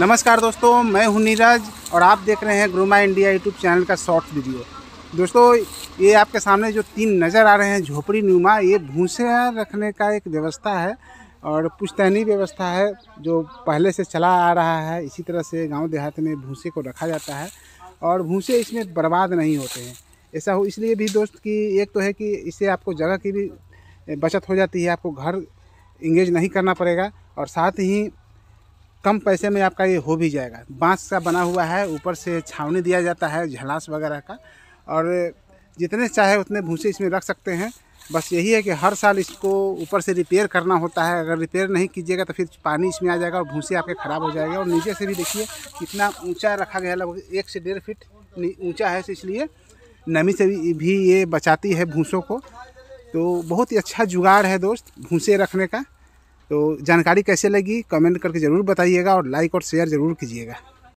नमस्कार दोस्तों, मैं हूँ नीरज और आप देख रहे हैं ग्रोमा इंडिया यूट्यूब चैनल का शॉर्ट वीडियो। दोस्तों, ये आपके सामने जो तीन नज़र आ रहे हैं, झोपड़ी नुमा, ये भूसे रखने का एक व्यवस्था है और पुश्तैनी व्यवस्था है जो पहले से चला आ रहा है। इसी तरह से गाँव देहात में भूसे को रखा जाता है और भूसे इसमें बर्बाद नहीं होते हैं। ऐसा हो, इसलिए भी दोस्त कि एक तो है कि इससे आपको जगह की भी बचत हो जाती है, आपको घर इंगेज नहीं करना पड़ेगा और साथ ही कम पैसे में आपका ये हो भी जाएगा। बाँस का बना हुआ है, ऊपर से छावनी दिया जाता है, झलास वगैरह का। और जितने चाहे उतने भूसे इसमें रख सकते हैं। बस यही है कि हर साल इसको ऊपर से रिपेयर करना होता है। अगर रिपेयर नहीं कीजिएगा तो फिर पानी इसमें आ जाएगा और भूसे आपके ख़राब हो जाएगा। और नीचे से भी देखिए, कितना ऊँचा रखा गया लगभग एक से डेढ़ फीट ऊँचा है इसलिए नमी से भी ये बचाती है भूसों को। तो बहुत ही अच्छा जुगाड़ है दोस्त, भूसे रखने का। तो जानकारी कैसे लगी कमेंट करके ज़रूर बताइएगा और लाइक और शेयर ज़रूर कीजिएगा।